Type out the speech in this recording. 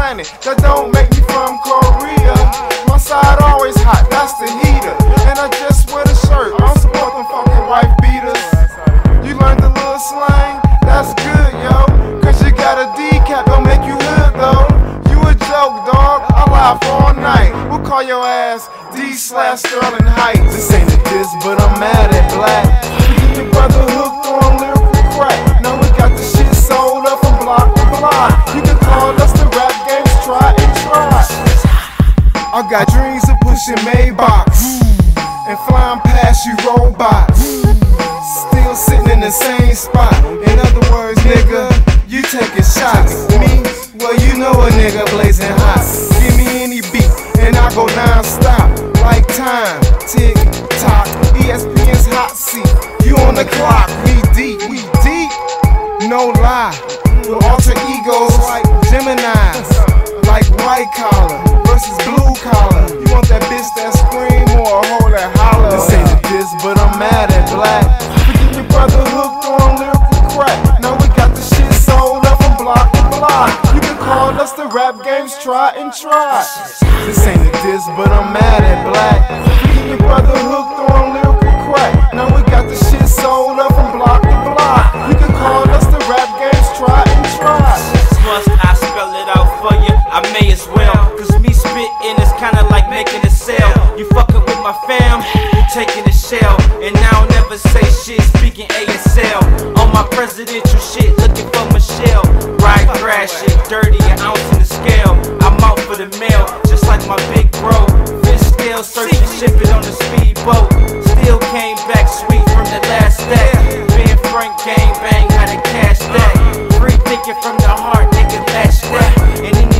Slanted, that don't make me from Korea. My side always hot, that's the heater, and I just wear the shirt. I don't support them fucking wife beaters. You learned a little slang, that's good, yo. Cause you got a decap, don't make you hood though. You a joke, dog. I laugh all night. We'll call your ass D slash Sterling Heights. This ain't a diss, but I'm mad at black. Pushing Maybachs and flying past you robots. Still sitting in the same spot. In other words, nigga, you taking shots. Me, well, you know a nigga blazing hot. Give me any beat, and I go non-stop. Like time, tick tock. ESPN's hot seat. You on the clock, we deep, we deep. No lie. With alter egos like Gemini's. Like white collar I'm mad at black. Forget your brother hooked on lyrical crack. Now we got the shit sold up from block to block. You can call us the rap games, try and try. This ain't a diss, but I'm mad at black. Forget your brother hooked on lyrical crack. Now we got the shit sold up from block to block. You can call us the rap games, try and try. Must I spell it out for you? I may as well. Cause me spitting is kinda like making a sale. You fucking with my fam, you taking say shit, speaking ASL. On my presidential shit, looking for Michelle. Ride crashing, dirty, an ounce in the scale. I'm out for the mail, just like my big bro. Fish still searching, shipping on the speedboat. Still came back sweet from the last stack. Being Frank gang bang, how to cash that. Free thinking from the heart, nigga, that's that. And any